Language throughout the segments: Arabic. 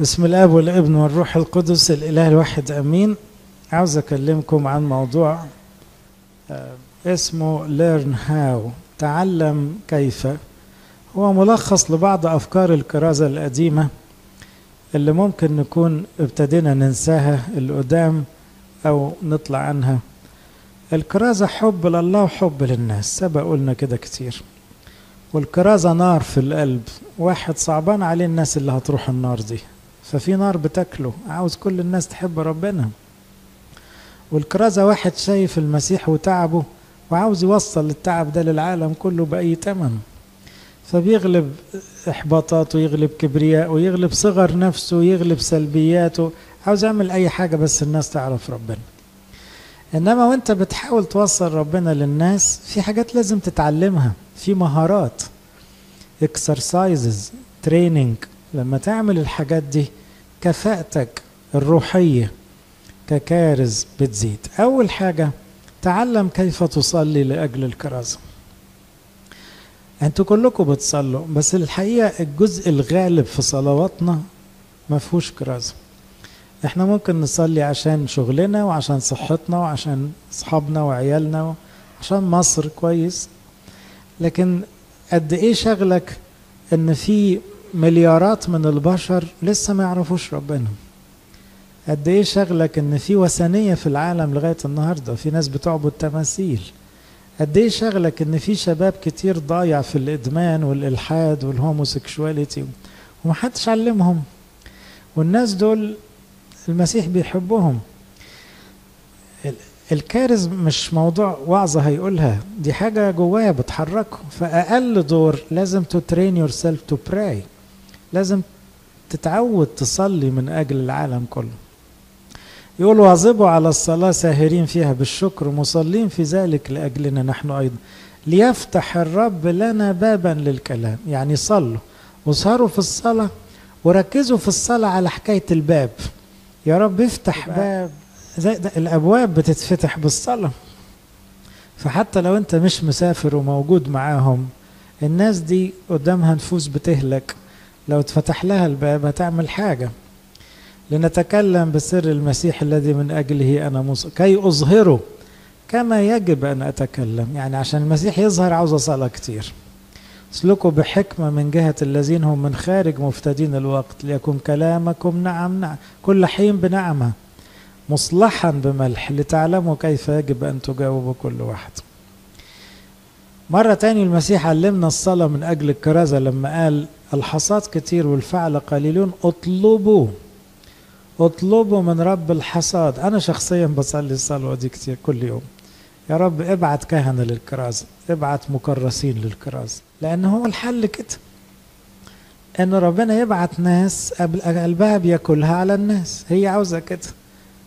بسم الأب والابن والروح القدس الإله الواحد آمين. عاوز أكلمكم عن موضوع اسمه learn how تعلم كيف. هو ملخص لبعض أفكار الكرازة القديمة اللي ممكن نكون ابتدينا ننساها القدام أو نطلع عنها. الكرازة حب لله وحب للناس سبق قلنا كده كتير. والكرازة نار في القلب واحد صعبان عليه الناس اللي هتروح النار دي. ففي نار بتاكله. عاوز كل الناس تحب ربنا. والكرازة واحد شايف المسيح وتعبه وعاوز يوصل التعب ده للعالم كله بأي تمن. فبيغلب إحباطاته يغلب كبرياءه يغلب صغر نفسه يغلب سلبياته. عاوز يعمل أي حاجة بس الناس تعرف ربنا. إنما وأنت بتحاول توصل ربنا للناس في حاجات لازم تتعلمها. في مهارات. exercises training. لما تعمل الحاجات دي كفاءتك الروحية ككارز بتزيد. أول حاجة تعلم كيف تصلي لأجل الكرازة. أنتوا كلكم بتصلوا بس الحقيقة الجزء الغالب في صلواتنا ما فيهوش كرازة. إحنا ممكن نصلي عشان شغلنا وعشان صحتنا وعشان أصحابنا وعيالنا وعشان مصر كويس لكن قد إيه شغلك إن في مليارات من البشر لسه ما يعرفوش ربنا. قد إيه شغلك إن في وثنية في العالم لغاية النهارده؟ في ناس بتعبد تماثيل. قد إيه شغلك إن في شباب كتير ضايع في الإدمان والإلحاد والهوموسيكشواليتي ومحدش علمهم؟ والناس دول المسيح بيحبهم. الكارز مش موضوع وعظة هيقولها دي حاجة جواه بتحركه فأقل دور لازم to train yourself to pray لازم تتعود تصلي من أجل العالم كله. يقول واظبوا على الصلاة ساهرين فيها بالشكر مصلين في ذلك لأجلنا نحن أيضا. ليفتح الرب لنا بابا للكلام. يعني صلوا. واسهروا في الصلاة وركزوا في الصلاة على حكاية الباب. يا رب افتح باب زي ده الأبواب بتتفتح بالصلاة. فحتى لو أنت مش مسافر وموجود معاهم الناس دي قدامها نفوس بتهلك. لو اتفتح لها الباب هتعمل حاجة. لنتكلم بسر المسيح الذي من أجله أنا مص... كي أظهره. كما يجب أن أتكلم. يعني عشان المسيح يظهر عاوز صلاه كتير. اسلكوا بحكمة من جهة الذين هم من خارج مفتدين الوقت. ليكن كلامكم نعم نعم. كل حين بنعمة. مصلحا بملح لتعلموا كيف يجب أن تجاوبوا كل واحد. مرة تاني المسيح علمنا الصلاة من أجل الكرازة لما قال الحصاد كتير والفعل قليلون اطلبوا اطلبوا من رب الحصاد. أنا شخصيا بصلي الصلاة دي كتير كل يوم. يا رب ابعت كهنة للكرازة ابعت مكرسين للكرازة لأن هو الحل كده. أن ربنا يبعت ناس قلبها بياكلها على الناس. هي عاوزة كده.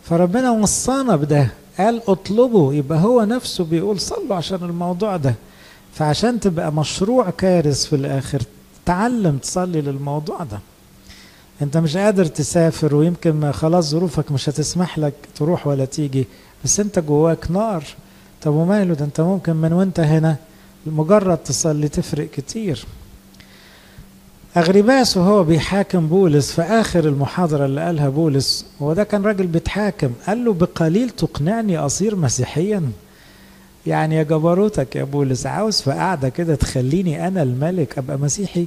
فربنا وصانا بده. قال اطلبوا يبقى هو نفسه بيقول صلوا عشان الموضوع ده. فعشان تبقى مشروع كارث في الآخر تعلم تصلي للموضوع ده. انت مش قادر تسافر ويمكن خلاص ظروفك مش هتسمح لك تروح ولا تيجي بس انت جواك نار. طب وماله ده انت ممكن من وانت هنا مجرد تصلي تفرق كتير. أغرباس وهو بيحاكم بولس في آخر المحاضرة اللي قالها بولس هو ده كان راجل بيتحاكم قال له بقليل تقنعني أصير مسيحيا؟ يعني يا جبروتك يا بولس عاوز في قاعدة كده تخليني أنا الملك أبقى مسيحي؟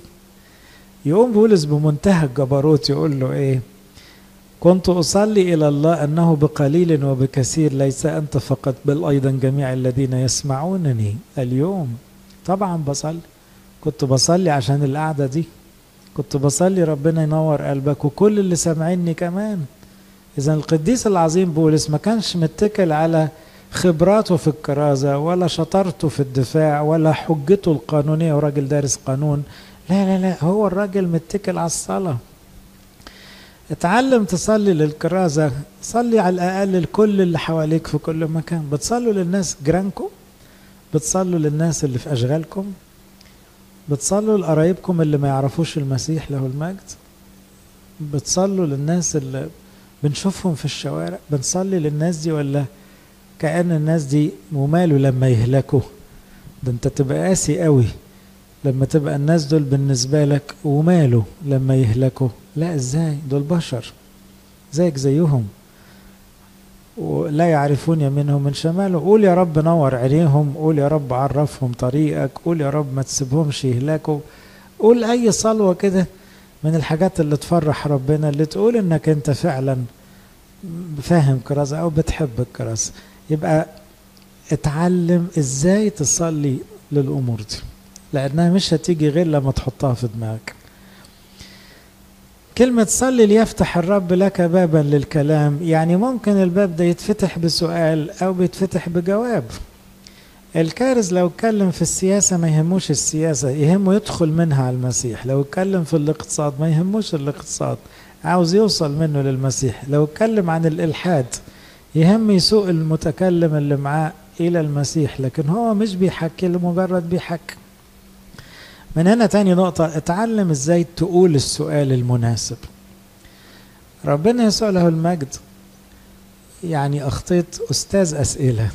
يقوم بولس بمنتهى الجبروت يقول له إيه؟ كنت أصلي إلى الله أنه بقليل وبكثير ليس أنت فقط بل أيضا جميع الذين يسمعونني اليوم. طبعا بصلي. كنت بصلي عشان القعدة دي. كنت بصلي ربنا ينور قلبك وكل اللي سامعيني كمان. اذا القديس العظيم بولس ما كانش متكل على خبراته في الكرازة ولا شطارته في الدفاع ولا حجته القانونية وراجل دارس قانون. لا لا لا هو الراجل متكل على الصلاة. اتعلم تصلي للكرازة صلي على الأقل لكل اللي حواليك في كل مكان. بتصلوا للناس جيرانكم؟ بتصلوا للناس اللي في أشغالكم؟ بتصلوا لقرايبكم اللي ما يعرفوش المسيح له المجد؟ بتصلوا للناس اللي بنشوفهم في الشوارع؟ بنصلي للناس دي ولا كأن الناس دي وماله لما يهلكوا. ده انت تبقى قاسي قوي لما تبقى الناس دول بالنسبة لك وماله لما يهلكوا. لا إزاي؟ دول بشر. زيك زيهم. ولا يعرفون يمينهم من شماله قول يا رب نور عينيهم. قول يا رب عرفهم طريقك. قول يا رب ما تسيبهمش يهلكوا. قول أي صلوة كده من الحاجات اللي تفرح ربنا اللي تقول إنك أنت فعلا فاهم كراسة أو بتحب الكراسة. يبقى اتعلم إزاي تصلي للأمور دي. لأنها مش هتيجي غير لما تحطها في دماغك. كلمة صلي ليفتح الرب لك بابا للكلام يعني ممكن الباب ده يتفتح بسؤال أو بيتفتح بجواب. الكارز لو اتكلم في السياسة ما يهموش السياسة يهمه يدخل منها على المسيح. لو اتكلم في الاقتصاد ما يهموش الاقتصاد عاوز يوصل منه للمسيح. لو اتكلم عن الإلحاد يهم يسوق المتكلم اللي معاه إلى المسيح لكن هو مش بيحكي لمجرد بيحكي من هنا تاني نقطة اتعلم إزاي تقول السؤال المناسب. ربنا يسوع له المجد. يعني أخطيت أستاذ أسئلة.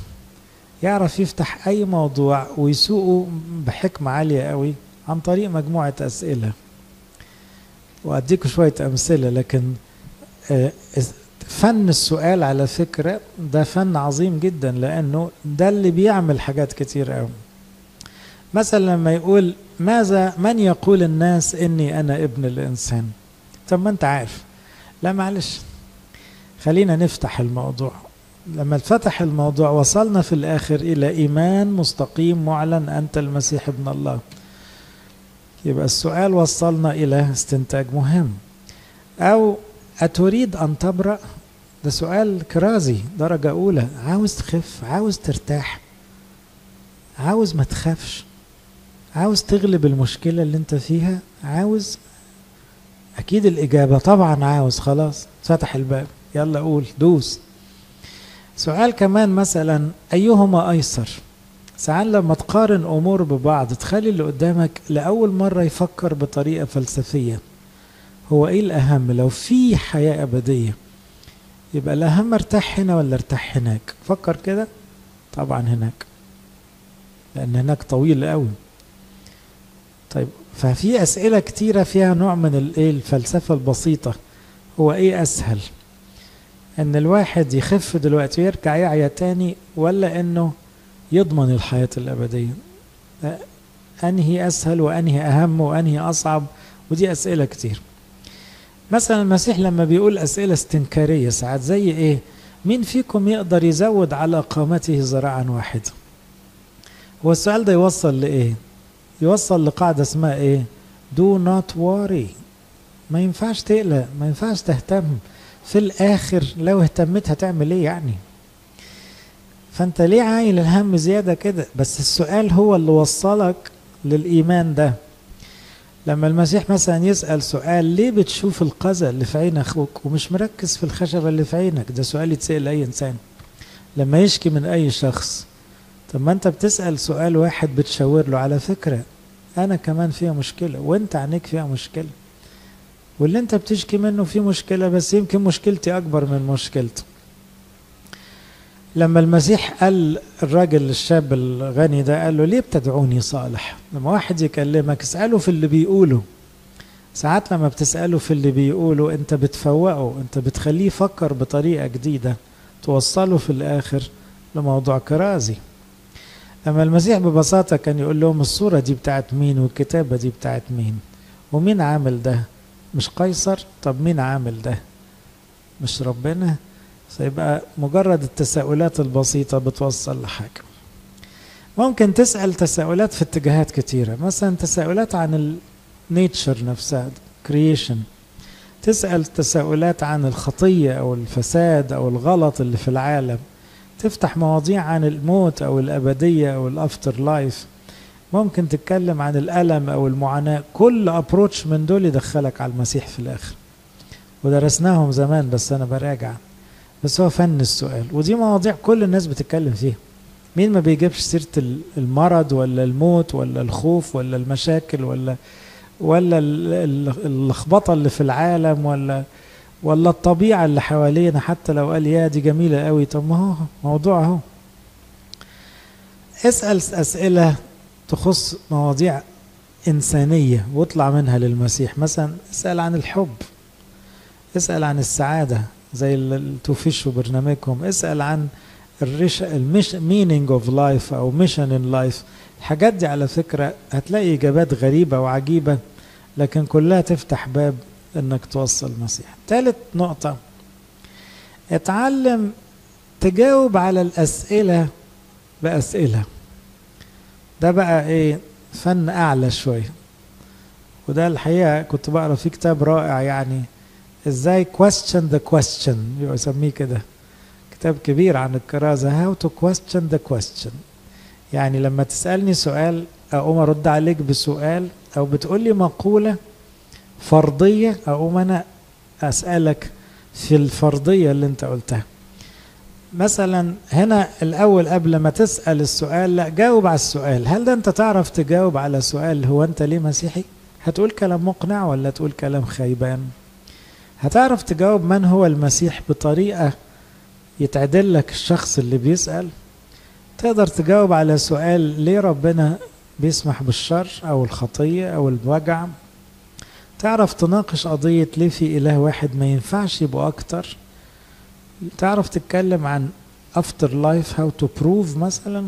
يعرف يفتح أي موضوع ويسوقه بحكمة عالية قوي عن طريق مجموعة أسئلة. وأديكم شوية أمثلة لكن فن السؤال على فكرة ده فن عظيم جدا لأنه ده اللي بيعمل حاجات كتير قوي. مثلا لما يقول ماذا من يقول الناس إني أنا ابن الإنسان؟ طب ما أنت عارف. لا معلش خلينا نفتح الموضوع. لما فتح الموضوع وصلنا في الآخر إلى إيمان مستقيم معلن أنت المسيح ابن الله. يبقى السؤال وصلنا إلى استنتاج مهم. أو أتريد أن تبرأ؟ ده سؤال كرازي درجة أولى. عاوز تخف عاوز ترتاح. عاوز ما تخافش. عاوز تغلب المشكلة اللي أنت فيها. عاوز؟ أكيد الإجابة طبعا عاوز. خلاص فتح الباب. يلا قول دوس. سؤال كمان مثلا أيهما أيسر؟ ساعات لما تقارن أمور ببعض تخلي اللي قدامك لأول مرة يفكر بطريقة فلسفية. هو إيه الأهم؟ لو في حياة أبدية يبقى الأهم أرتاح هنا ولا أرتاح هناك؟ فكر كده. طبعا هناك لأن هناك طويل قوي. طيب ففي أسئلة كتيرة فيها نوع من الايه الفلسفة البسيطة. هو إيه أسهل؟ إن الواحد يخف دلوقتي ويرجع يعيا تاني ولا إنه يضمن الحياة الأبدية؟ أنهي أسهل وأنهي أهم وأنهي أصعب؟ ودي أسئلة كتير. مثلا المسيح لما بيقول أسئلة استنكارية ساعات زي إيه؟ مين فيكم يقدر يزود على قامته ذراعا واحدة؟ هو السؤال ده يوصل لإيه؟ يوصل لقاعدة اسمها إيه؟ Do not worry. ما ينفعش تقلق ما ينفعش تهتم. في الآخر لو اهتميت هتعمل إيه يعني؟ فأنت ليه عايل الهم زيادة كده؟ بس السؤال هو اللي وصلك للإيمان ده. لما المسيح مثلا يسأل سؤال ليه بتشوف القذى اللي في عين أخوك ومش مركز في الخشبة اللي في عينك؟ ده سؤال يتسأل لأي إنسان. لما يشكي من أي شخص طب ما أنت بتسأل سؤال واحد بتشاور له على فكرة أنا كمان فيها مشكلة وأنت عينيك فيها مشكلة. واللي أنت بتشكي منه فيه مشكلة بس يمكن مشكلتي أكبر من مشكلته. لما المسيح قال الراجل الشاب الغني ده قال له ليه بتدعوني صالح؟ لما واحد يكلمك اسأله في اللي بيقوله. ساعات لما بتسأله في اللي بيقوله انت بتفوقه انت بتخليه يفكر بطريقة جديدة توصله في الآخر لموضوع كرازي. لما المسيح ببساطة كان يقول لهم الصورة دي بتاعت مين والكتابة دي بتاعت مين؟ ومين عامل ده؟ مش قيصر؟ طب مين عامل ده؟ مش ربنا؟ فيبقى مجرد التساؤلات البسيطة بتوصل لحاجة. ممكن تسأل تساؤلات في اتجاهات كتيرة. مثلا تساؤلات عن ال nature نفسها creation تسأل تساؤلات عن الخطية أو الفساد أو الغلط اللي في العالم. تفتح مواضيع عن الموت أو الأبدية أو ال afterlife ممكن تتكلم عن الألم أو المعاناة. كل approach من دول يدخلك على المسيح في الآخر. ودرسناهم زمان بس أنا براجع. بس هو فن السؤال. ودي مواضيع كل الناس بتتكلم فيها. مين ما بيجيبش سيرة المرض ولا الموت ولا الخوف ولا المشاكل ولا ولا اللخبطة اللي في العالم ولا ولا الطبيعة اللي حوالينا حتى لو قال يا دي جميلة قوي. طب ما هو موضوع أهو. اسأل أسئلة تخص مواضيع إنسانية واطلع منها للمسيح. مثلا اسأل عن الحب. اسأل عن السعادة. زي اللي توفيشوا برنامجكم. اسأل عن الرش المش meaning of life أو mission in life. الحاجات دي على فكرة هتلاقي إجابات غريبة وعجيبة لكن كلها تفتح باب إنك توصل المسيح. ثالث نقطة. اتعلم تجاوب على الأسئلة بأسئلة. ده بقى إيه؟ فن أعلى شوية. وده الحقيقة كنت بقرأ فيه كتاب رائع يعني. إزاي question the question. يسميه كده. كتاب كبير عن الكرازة. How to question the question. يعني لما تسألني سؤال أقوم أرد عليك بسؤال أو بتقول لي مقولة فرضية أقوم أنا أسألك في الفرضية اللي أنت قلتها. مثلا هنا الأول قبل ما تسأل السؤال لا جاوب على السؤال. هل ده أنت تعرف تجاوب على سؤال هو أنت ليه مسيحي؟ هتقول كلام مقنع ولا تقول كلام خيبان؟ هتعرف تجاوب من هو المسيح بطريقة يتعدل لك الشخص اللي بيسأل؟ تقدر تجاوب على سؤال ليه ربنا بيسمح بالشر أو الخطية أو الوجع؟ تعرف تناقش قضية ليه في إله واحد ما ينفعش يبقوا أكتر؟ تعرف تتكلم عن after life how to prove مثلا؟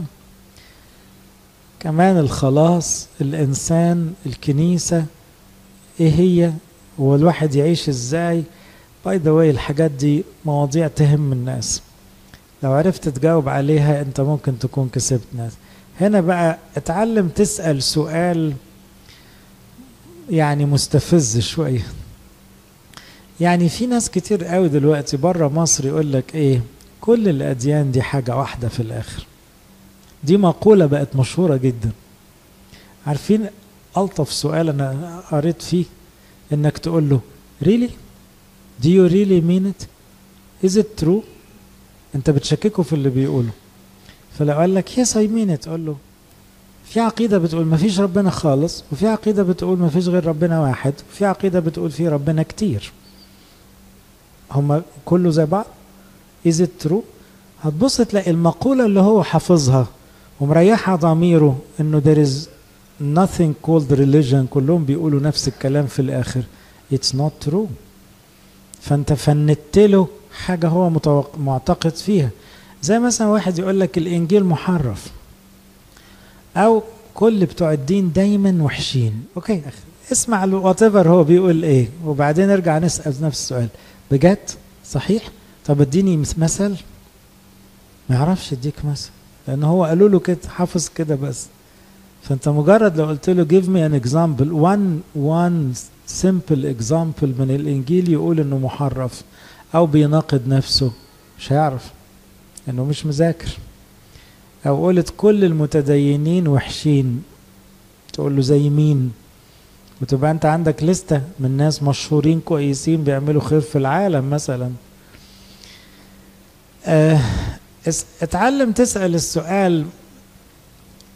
كمان الخلاص الإنسان الكنيسة إيه هي؟ هو الواحد يعيش إزاي. by the way الحاجات دي مواضيع تهم الناس. لو عرفت تجاوب عليها أنت ممكن تكون كسبت ناس. هنا بقى اتعلم تسأل سؤال يعني مستفز شوية. يعني في ناس كتير قوي دلوقتي بره مصر يقول لك إيه كل الأديان دي حاجة واحدة في الآخر. دي مقولة بقت مشهورة جدا. عارفين ألطف سؤال أنا قريت فيه؟ إنك تقول له really? Do you really mean it? Is it true? أنت بتشككه في اللي بيقوله. فلو قال لك yes I mean it. قول له في عقيدة بتقول ما فيش ربنا خالص وفي عقيدة بتقول ما فيش غير ربنا واحد وفي عقيدة بتقول في ربنا كتير. هما كله زي بعض؟ Is it true? هتبص تلاقي المقولة اللي هو حافظها ومريحة ضميره إنه there is nothing called religion. كلهم بيقولوا نفس الكلام في الآخر. It's not true. فأنت فندت له حاجة هو متوق... معتقد فيها. زي مثلا واحد يقول لك الإنجيل محرف. أو كل بتوع الدين دايما وحشين. okay اسمع what هو بيقول إيه. وبعدين ارجع نسأل نفس السؤال. بجد؟ صحيح؟ طب اديني مثل. ما يعرفش يديك مثل. لأن هو قالوا له كده حافظ كده بس. فأنت مجرد لو قلت له give me an example one one simple example من الإنجيل يقول إنه محرف أو بيناقض نفسه مش هيعرف إنه مش مذاكر. أو قلت كل المتدينين وحشين تقول له زي مين؟ وتبقى أنت عندك لستة من ناس مشهورين كويسين بيعملوا خير في العالم مثلا. آه اتعلم تسأل السؤال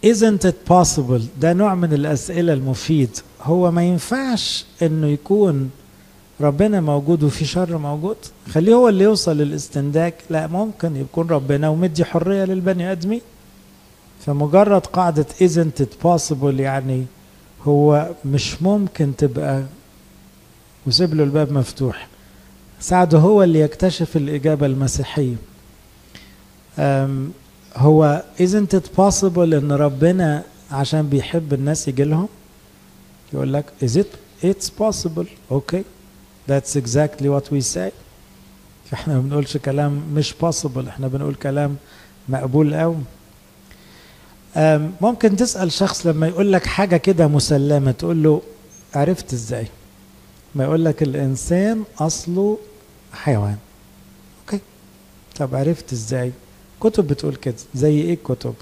isn't it possible? ده نوع من الأسئلة المفيد. هو ما ينفعش إنه يكون ربنا موجود وفي شر موجود. خليه هو اللي يوصل للاستنتاج لا ممكن يكون ربنا ومدي حرية للبني آدمين فمجرد قاعدة isn't it possible يعني هو مش ممكن تبقى. وسيب له الباب مفتوح. ساعده هو اللي يكتشف الإجابة المسيحية. هو isn't it possible إن ربنا عشان بيحب الناس يجي لهم؟ يقول لك is it? It's possible. Okay. That's exactly what we say. فاحنا ما بنقولش كلام مش possible. إحنا بنقول كلام مقبول قوي. ممكن تسأل شخص لما يقول لك حاجة كده مسلمة تقول له عرفت إزاي؟ ما يقول لك الإنسان أصله حيوان. أوكي طب عرفت إزاي؟ كتب بتقول كده زي إيه الكتب؟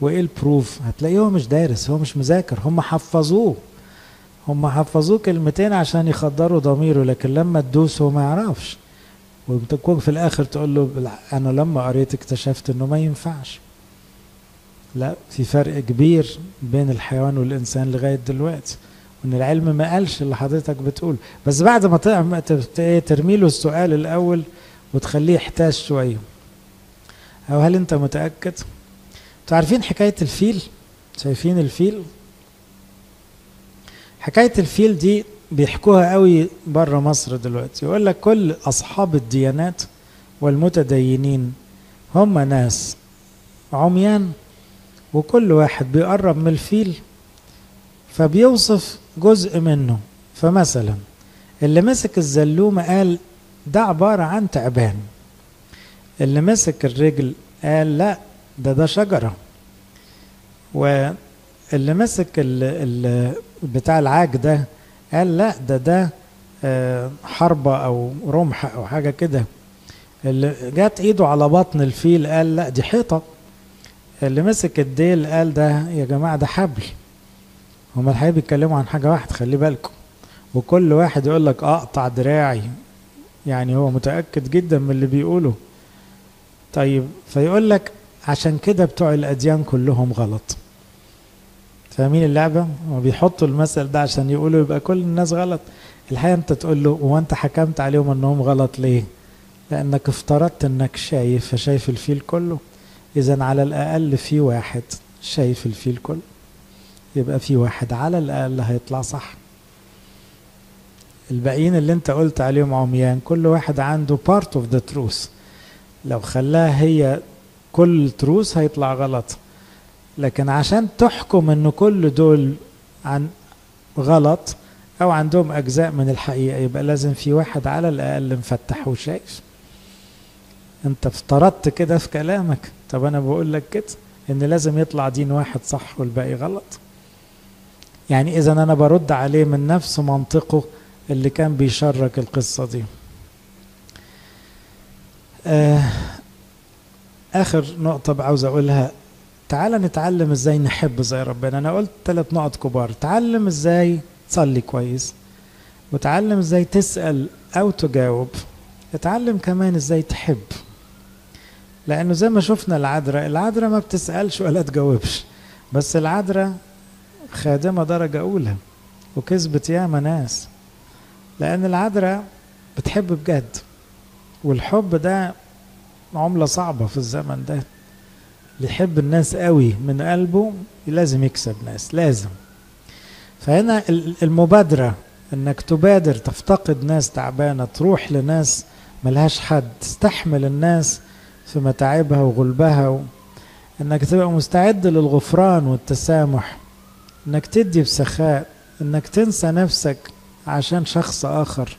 وإيه البروف هتلاقيه هو مش دارس هو مش مذاكر هم حفظوه. هم حفظوه كلمتين عشان يخدروا ضميره لكن لما تدوس هو ما يعرفش. وتكون في الآخر تقول له أنا لما قريت اكتشفت إنه ما ينفعش. لا في فرق كبير بين الحيوان والإنسان لغاية دلوقتي وإن العلم ما قالش اللي حضرتك بتقول. بس بعد ما ترمي له السؤال الأول وتخليه يحتاج شوية أو هل أنت متأكد؟ أنتوا عارفين حكاية الفيل؟ شايفين الفيل؟ حكاية الفيل دي بيحكوها قوي بره مصر دلوقتي. يقول لك كل أصحاب الديانات والمتدينين هم ناس عميان وكل واحد بيقرب من الفيل فبيوصف جزء منه. فمثلا اللي مسك الزلومة قال ده عبارة عن تعبان. اللي مسك الرجل قال لا ده ده شجرة. واللي مسك ال ال بتاع العاج ده قال لا ده ده حربة أو رمح أو حاجة كده. اللي جات إيده على بطن الفيل قال لا دي حيطة. اللي مسك الديل قال ده يا جماعة ده حبل. هما الحقيقة بيتكلموا عن حاجة واحدة خلي بالكم. وكل واحد يقول لك أقطع دراعي. يعني هو متأكد جدا من اللي بيقوله. طيب فيقول لك عشان كده بتوع الأديان كلهم غلط. فاهمين اللعبة؟ هما بيحطوا المثل ده عشان يقولوا يبقى كل الناس غلط. الحقيقة انت تقول له هو انت حكمت عليهم انهم غلط ليه؟ لأنك افترضت إنك شايف فشايف الفيل كله. إذا على الأقل في واحد شايف الفيل كله. يبقى في واحد على الأقل هيطلع صح. الباقيين اللي انت قلت عليهم عميان كل واحد عنده part of the truth. لو خلاها هي كل تروس هيطلع غلط. لكن عشان تحكم إن كل دول عن غلط أو عندهم أجزاء من الحقيقة يبقى لازم في واحد على الأقل مفتح وشايف. أنت افترضت كده في كلامك. طب أنا بقول لك كده إن لازم يطلع دين واحد صح والباقي غلط. يعني اذا أنا برد عليه من نفس منطقه اللي كان بيشرك القصة دي. آه آخر نقطة عاوز أقولها. تعال نتعلم إزاي نحب زي ربنا. أنا قلت ثلاث نقط كبار. تعلم إزاي تصلي كويس وتعلم إزاي تسأل أو تجاوب. اتعلم كمان إزاي تحب. لأنه زي ما شفنا العذراء العذراء ما بتسألش ولا تجاوبش. بس العذراء خادمة درجة أولى وكسبت ياما ناس. لأن العذراء بتحب بجد. والحب ده عملة صعبة في الزمن ده. اللي يحب الناس قوي من قلبه لازم يكسب ناس لازم. فهنا المبادرة إنك تبادر تفتقد ناس تعبانة تروح لناس ملهاش حد تستحمل الناس في متاعبها وغلبها و... إنك تبقى مستعد للغفران والتسامح إنك تدي بسخاء إنك تنسى نفسك عشان شخص آخر.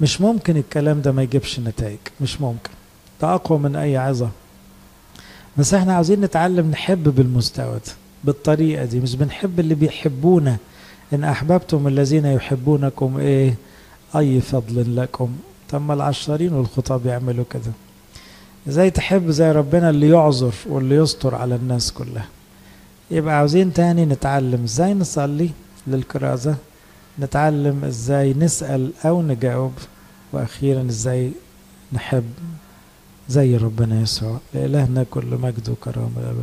مش ممكن الكلام ده ما يجيبش نتائج مش ممكن. ده أقوى من أي عظة. بس إحنا عاوزين نتعلم نحب بالمستوى ده بالطريقة دي. مش بنحب اللي بيحبونا. إن أحببتم الذين يحبونكم إيه؟ أي فضل لكم. طب ما العشارين والخطاب يعملوا كده. إزاي تحب زي ربنا اللي يعذر واللي يستر على الناس كلها؟ يبقى عاوزين تاني نتعلم إزاي نصلي للكرازة؟ نتعلم إزاي نسأل أو نجاوب وأخيرا إزاي نحب زي ربنا يسوع. لإلهنا كل مجد وكرامة